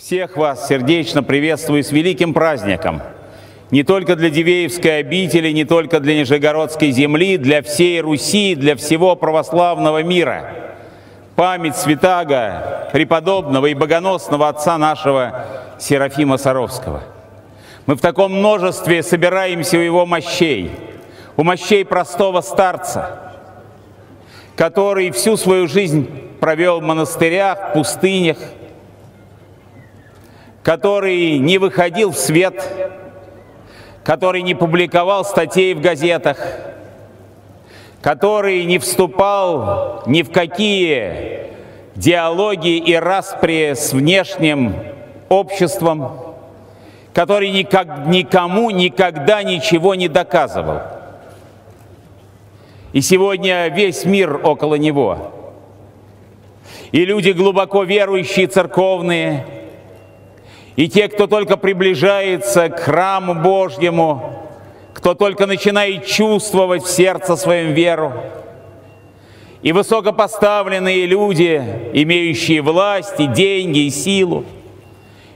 Всех вас сердечно приветствую с великим праздником. Не только для Дивеевской обители, не только для Нижегородской земли, для всей Руси, для всего православного мира. Память святаго, преподобного и богоносного отца нашего Серафима Саровского. Мы в таком множестве собираемся у его мощей, у мощей простого старца, который всю свою жизнь провел в монастырях, пустынях, который не выходил в свет, который не публиковал статей в газетах, который не вступал ни в какие диалоги и распри с внешним обществом, который никак, никому никогда ничего не доказывал. И сегодня весь мир около него. И люди глубоко верующие, церковные – и те, кто только приближается к храму Божьему, кто только начинает чувствовать в сердце своем веру, и высокопоставленные люди, имеющие власть и деньги, и силу,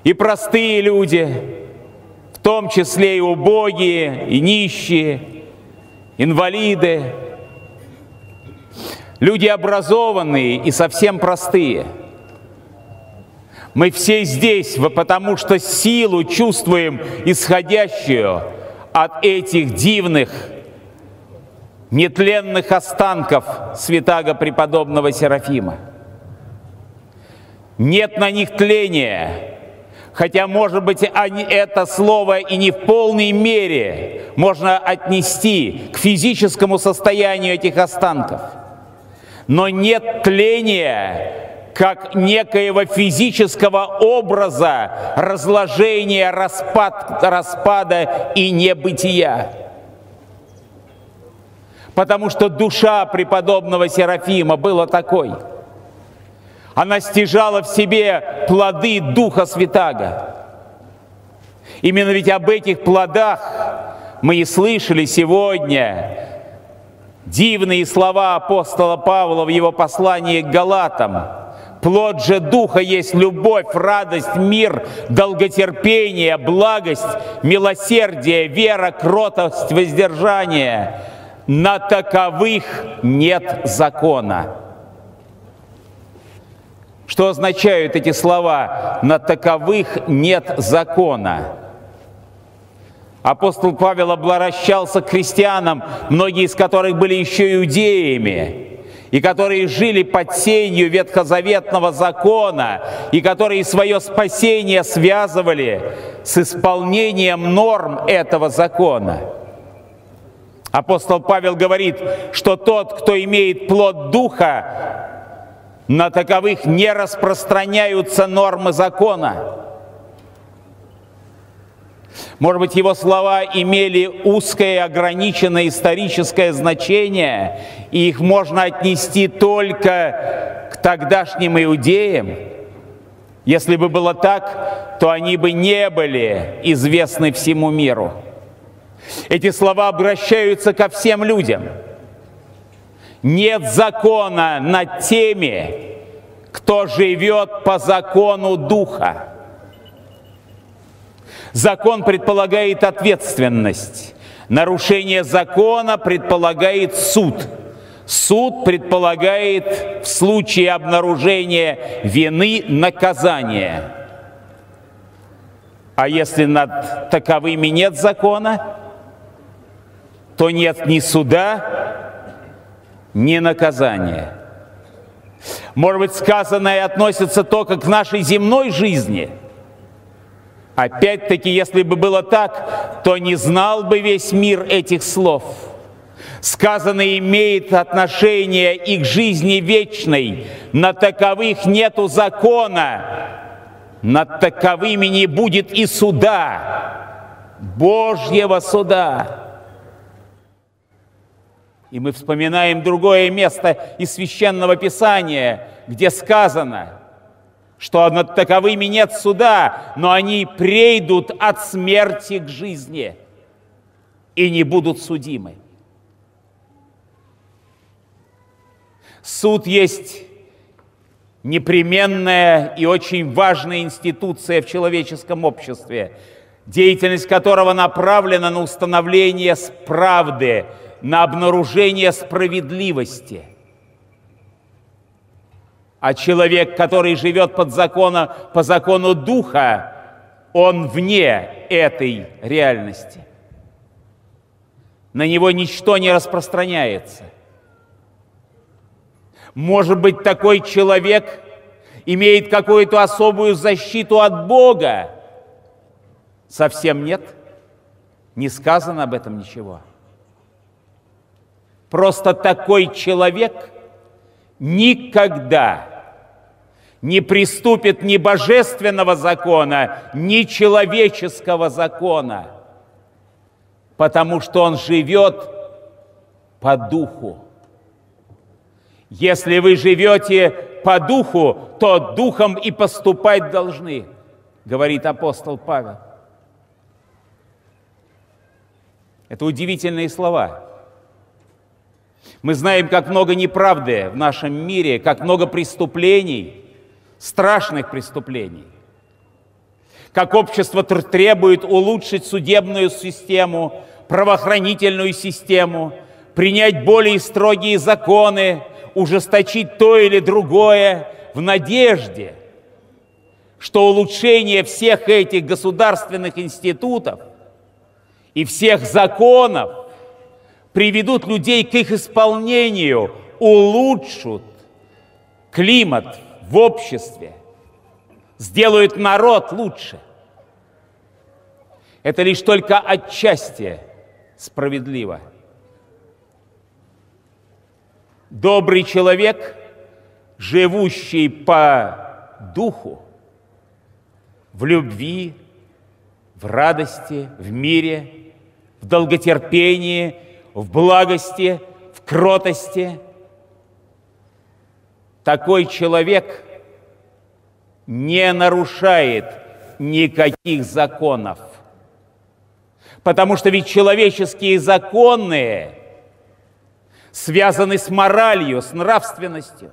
и простые люди, в том числе и убогие, и нищие, инвалиды, люди образованные и совсем простые – мы все здесь, потому что силу чувствуем исходящую от этих дивных, нетленных останков святаго преподобного Серафима. Нет на них тления, хотя, может быть, они, это слово и не в полной мере можно отнести к физическому состоянию этих останков. Но нет тления как некоего физического образа разложения, распад, распада и небытия. Потому что душа преподобного Серафима была такой. Она стяжала в себе плоды Духа Святаго. Именно ведь об этих плодах мы и слышали сегодня дивные слова апостола Павла в его послании к Галатам – Плод же Духа есть любовь, радость, мир, долготерпение, благость, милосердие, вера, кротость, воздержание. На таковых нет закона. Что означают эти слова? На таковых нет закона. Апостол Павел обращался к христианам, многие из которых были еще иудеями и которые жили под сенью ветхозаветного закона, и которые свое спасение связывали с исполнением норм этого закона. Апостол Павел говорит, что тот, кто имеет плод Духа, на таковых не распространяются нормы закона. Может быть, его слова имели узкое, ограниченное историческое значение, и их можно отнести только к тогдашним иудеям. Если бы было так, то они бы не были известны всему миру. Эти слова обращаются ко всем людям. Нет закона над теми, кто живет по закону Духа. Закон предполагает ответственность. Нарушение закона предполагает суд. Суд предполагает в случае обнаружения вины наказание. А если над таковыми нет закона, то нет ни суда, ни наказания. Может быть, сказанное относится только к нашей земной жизни – Опять-таки, если бы было так, то не знал бы весь мир этих слов. Сказанное имеет отношение и к жизни вечной. На таковых нету закона, над таковыми не будет и суда, Божьего суда. И мы вспоминаем другое место из Священного Писания, где сказано – что над таковыми нет суда, но они прейдут от смерти к жизни и не будут судимы. Суд есть непременная и очень важная институция в человеческом обществе, деятельность которого направлена на установление правды, на обнаружение справедливости. А человек, который живет под закона, по закону Духа, он вне этой реальности. На него ничто не распространяется. Может быть, такой человек имеет какую-то особую защиту от Бога? Совсем нет. Не сказано об этом ничего. Просто такой человек никогда не приступит ни божественного закона, ни человеческого закона, потому что он живет по духу. Если вы живете по духу, то духом и поступать должны, говорит апостол Павел. Это удивительные слова. Мы знаем, как много неправды в нашем мире, как много преступлений, страшных преступлений. Как общество требует улучшить судебную систему, правоохранительную систему, принять более строгие законы, ужесточить то или другое в надежде, что улучшение всех этих государственных институтов и всех законов приведут людей к их исполнению, улучшут климат в обществе, сделают народ лучше. Это лишь только отчасти справедливо – Добрый человек, живущий по духу, в любви, в радости, в мире, в долготерпении, в благости, в кротости. Такой человек не нарушает никаких законов. Потому что ведь человеческие законы связаны с моралью, с нравственностью.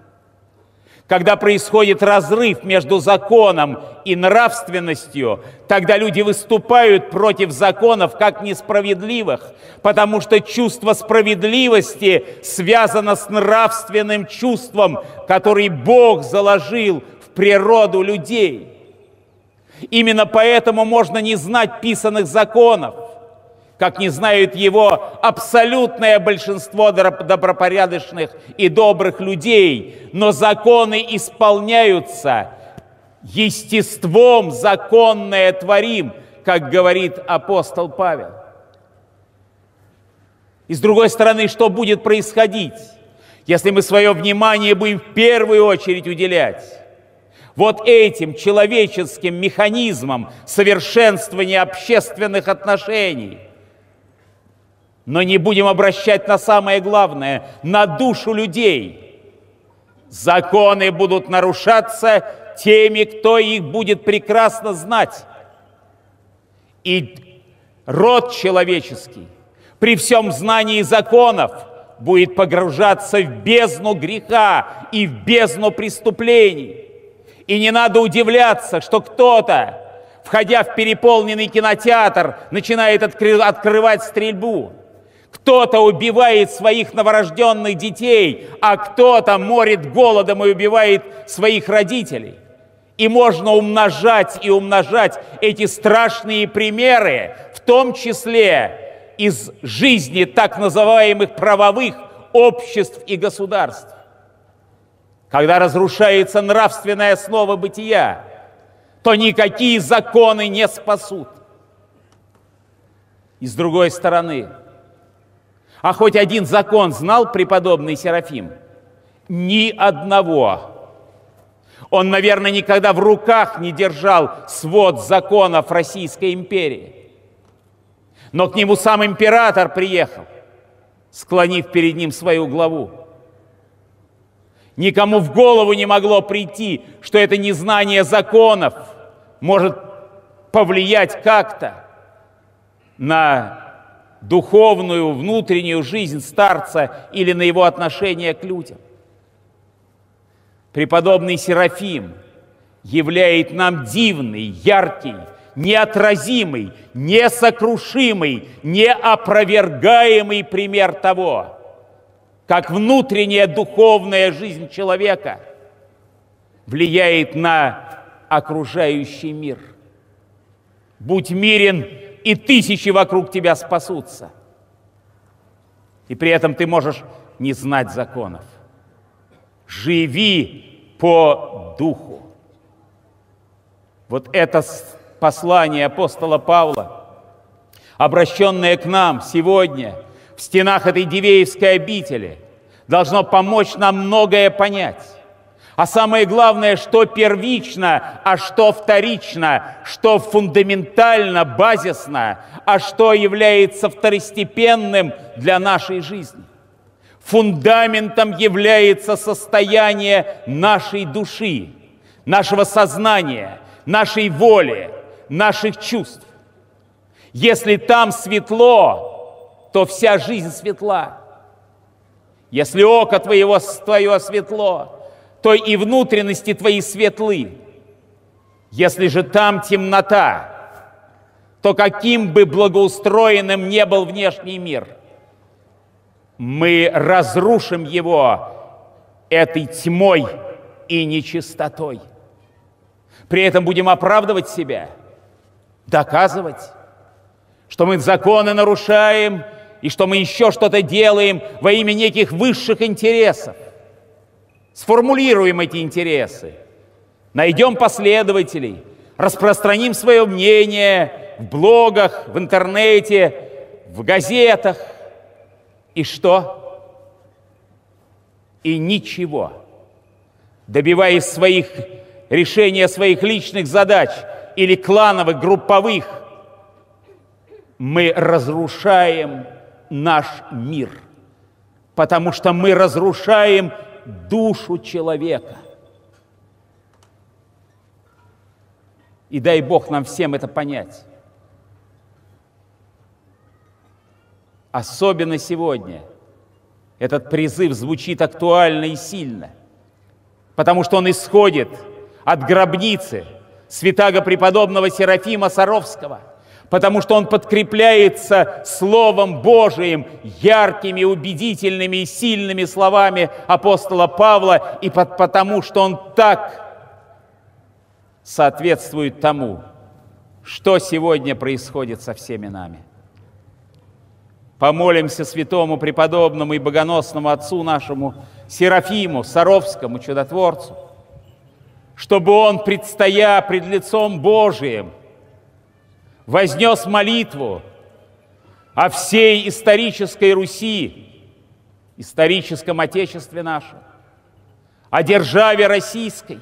Когда происходит разрыв между законом и нравственностью, тогда люди выступают против законов как несправедливых, потому что чувство справедливости связано с нравственным чувством, который Бог заложил в природу людей. Именно поэтому можно не знать писанных законов – как не знают его абсолютное большинство добропорядочных и добрых людей, но законы исполняются. Естеством законное творим, как говорит апостол Павел. И с другой стороны, что будет происходить, если мы свое внимание будем в первую очередь уделять вот этим человеческим механизмам совершенствования общественных отношений – но не будем обращать на самое главное, на душу людей. Законы будут нарушаться теми, кто их будет прекрасно знать. И род человеческий при всем знании законов будет погружаться в бездну греха и в бездну преступлений. И не надо удивляться, что кто-то, входя в переполненный кинотеатр, начинает открывать стрельбу. Кто-то убивает своих новорожденных детей, а кто-то морит голодом и убивает своих родителей. И можно умножать и умножать эти страшные примеры, в том числе из жизни так называемых правовых обществ и государств. Когда разрушается нравственная основа бытия, то никакие законы не спасут. И с другой стороны, а хоть один закон знал преподобный Серафим? Ни одного. Он, наверное, никогда в руках не держал свод законов Российской империи. Но к нему сам император приехал, склонив перед ним свою главу. Никому в голову не могло прийти, что это незнание законов может повлиять как-то на духовную, внутреннюю жизнь старца или на его отношение к людям. Преподобный Серафим являет нам дивный, яркий, неотразимый, несокрушимый, неопровергаемый пример того, как внутренняя духовная жизнь человека влияет на окружающий мир. Будь мирен, и тысячи вокруг тебя спасутся. И при этом ты можешь не знать законов. Живи по духу. Вот это послание апостола Павла, обращенное к нам сегодня в стенах этой Дивеевской обители, должно помочь нам многое понять. А самое главное, что первично, а что вторично, что фундаментально, базисно, а что является второстепенным для нашей жизни. Фундаментом является состояние нашей души, нашего сознания, нашей воли, наших чувств. Если там светло, то вся жизнь светла. Если око твоего, твое светло, то и внутренности твои светлы. Если же там темнота, то каким бы благоустроенным не был внешний мир, мы разрушим его этой тьмой и нечистотой. При этом будем оправдывать себя – доказывать, что мы законы нарушаем и что мы еще что-то делаем во имя неких высших интересов. Сформулируем эти интересы, найдем последователей, распространим свое мнение в блогах, в интернете, в газетах. И что? И ничего. Добиваясь своих решения своих личных задач – или клановых, групповых, мы разрушаем наш мир, потому что мы разрушаем душу человека. И дай Бог нам всем это понять. Особенно сегодня этот призыв звучит актуально и сильно, потому что он исходит от гробницы – святаго преподобного Серафима Саровского, потому что он подкрепляется Словом Божиим, яркими, убедительными и сильными словами апостола Павла, и потому что он так соответствует тому, что сегодня происходит со всеми нами. Помолимся святому преподобному и богоносному отцу нашему Серафиму Саровскому, чудотворцу – чтобы он, предстоя пред лицом Божиим, вознес молитву о всей исторической Руси, историческом Отечестве нашем, о державе российской,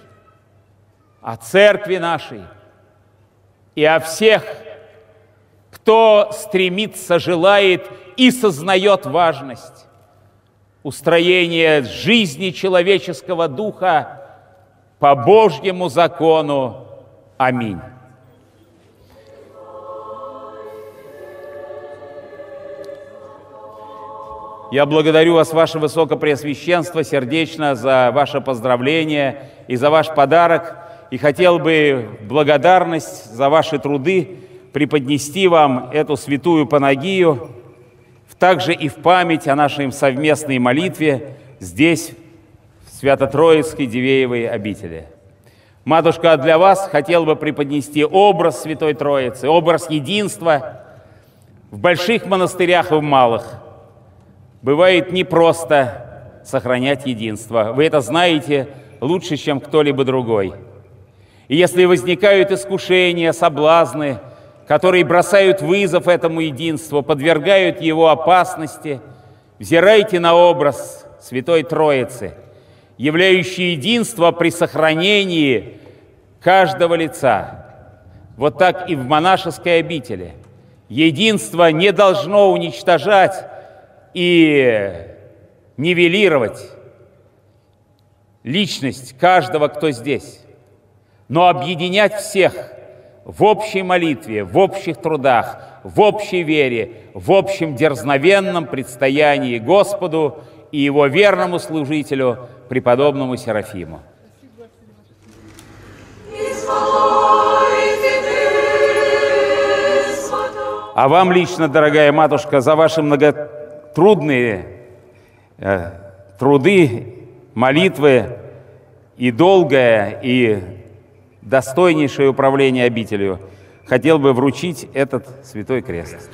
о церкви нашей и о всех, кто стремится, желает и сознает важность устроения жизни человеческого духа по Божьему закону. Аминь. Я благодарю вас, Ваше Высокопреосвященство, сердечно за ваше поздравление и за ваш подарок. И хотел бы благодарность за ваши труды преподнести вам эту святую Панагию, также и в память о нашей совместной молитве здесь, Свято-Троицкой Дивеевой обители. Матушка, для вас хотел бы преподнести образ Святой Троицы, образ единства в больших монастырях и в малых. Бывает непросто сохранять единство. Вы это знаете лучше, чем кто-либо другой. И если возникают искушения, соблазны, которые бросают вызов этому единству, подвергают его опасности, взирайте на образ Святой Троицы – являющие единство при сохранении каждого лица. Вот так и в монашеской обители. Единство не должно уничтожать и нивелировать личность каждого, кто здесь, но объединять всех в общей молитве, в общих трудах, в общей вере, в общем дерзновенном предстоянии Господу и Его верному служителю – преподобному Серафиму. А вам лично, дорогая матушка, за ваши многотрудные э, труды, молитвы и долгое, и достойнейшее управление обителью, хотел бы вручить этот святой крест.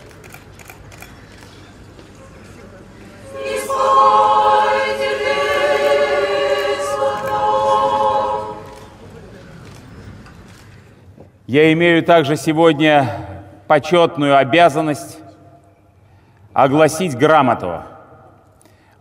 Я имею также сегодня почетную обязанность огласить грамоту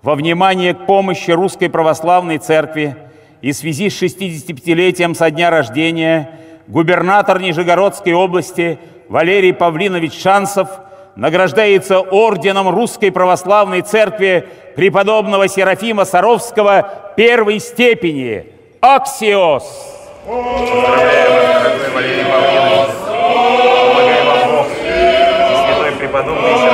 во внимание к помощи Русской Православной Церкви и в связи с 65-летием со дня рождения губернатор Нижегородской области Валерий Павлинович Шансов награждается орденом Русской Православной Церкви преподобного Серафима Саровского первой степени. Аксиос! Поздравляем, Валерий Павлинович! преподобный Серафим в вашем служении Отечеству.